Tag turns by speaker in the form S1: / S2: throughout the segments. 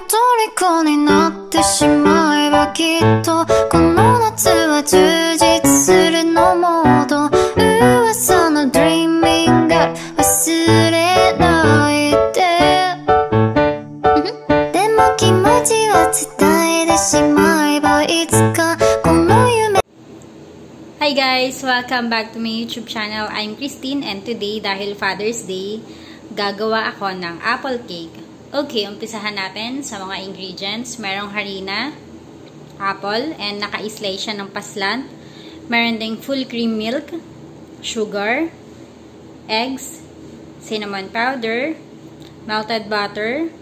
S1: 虜になってしまえばきっとこの夏は充実するのモード噂の Dreaming God 忘れないででも気持ちは伝えてしまえばいつかこの夢
S2: Hi guys! Welcome back to my YouTube channel. I'm Christine and today, dahil Father's Day, gagawa ako ng apple cake. Okay, umpisahan natin sa mga ingredients. Merong harina, apple, and naka-slice siya ng paslan. Meron ding full cream milk, sugar, eggs, cinnamon powder, melted butter,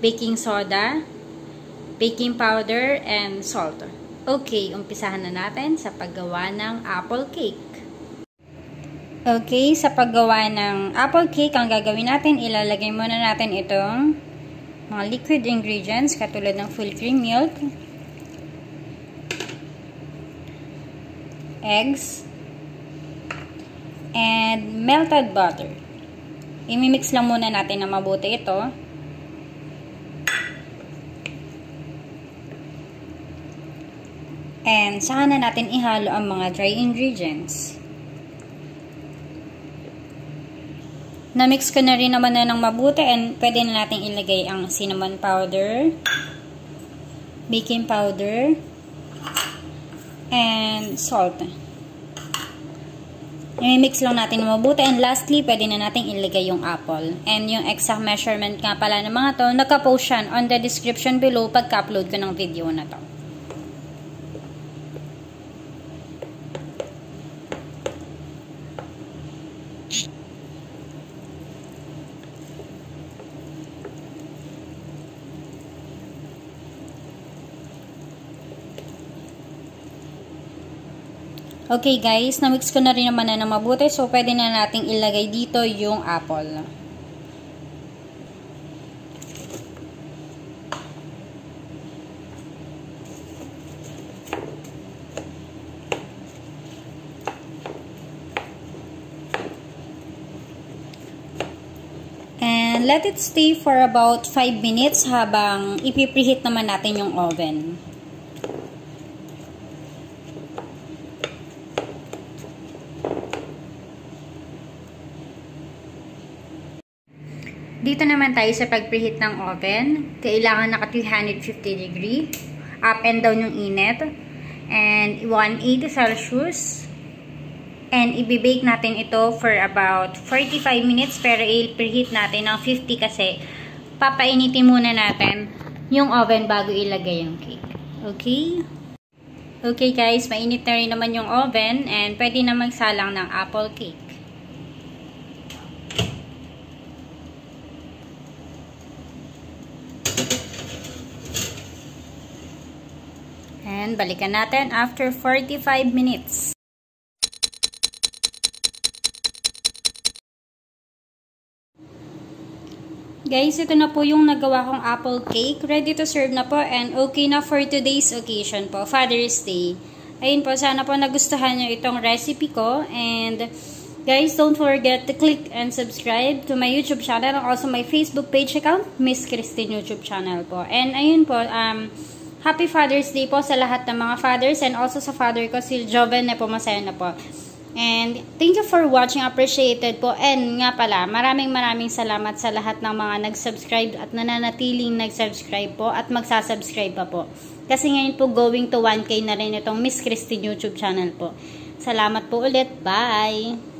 S2: baking soda, baking powder, and salt. Okay, umpisahan na natin sa paggawa ng apple cake. Okay, sa paggawa ng apple cake, ang gagawin natin, ilalagay muna natin itong mga liquid ingredients, katulad ng full cream milk, eggs, and melted butter. Imimix lang muna natin na mabuti ito. And saka na natin ihalo ang mga dry ingredients. Na-mix ko na rin naman na ng mabuti and pwede na natin ilagay ang cinnamon powder, baking powder, and salt. I-mix lang natin na mabuti and lastly, pwede na natin ilagay yung apple. And yung exact measurement nga pala ng mga to, nakapost yan on the description below pagka-upload ko ng video na to. Okay guys, na-mix ko na rin naman na ng mabuti. So, pwede na nating ilagay dito yung apple. And let it stay for about 5 minutes habang ipipreheat naman natin yung oven. Dito naman tayo sa pag-preheat ng oven. Kailangan naka 250 degree. Up and down yung init. And 180 Celsius. And ibibake natin ito for about 45 minutes. Pero i-preheat natin ng 50 kasi papainitin muna natin yung oven bago ilagay yung cake. Okay? Okay guys, mainit na rin naman yung oven and pwede na magsalang ng apple cake. And balikan natin after 45 minutes. Guys, ito na po yung nagawa kong apple cake. Ready to serve na po and okay na for today's occasion po, Father's Day. Ayun po, sana po nagustuhan nyo itong recipe ko. And guys, don't forget to click and subscribe to my YouTube channel and also my Facebook page account, Miss Christine YouTube channel po. And ayun po, um, Happy Father's Day po sa lahat ng mga fathers and also sa father ko, si Joven na po. And thank you for watching. Appreciated po. And nga pala, maraming maraming salamat sa lahat ng mga nag-subscribe at nananatiling nag-subscribe po at magsasubscribe pa po. Kasi ngayon po going to 1K na rin itong Miss Christine YouTube channel po. Salamat po ulit. Bye!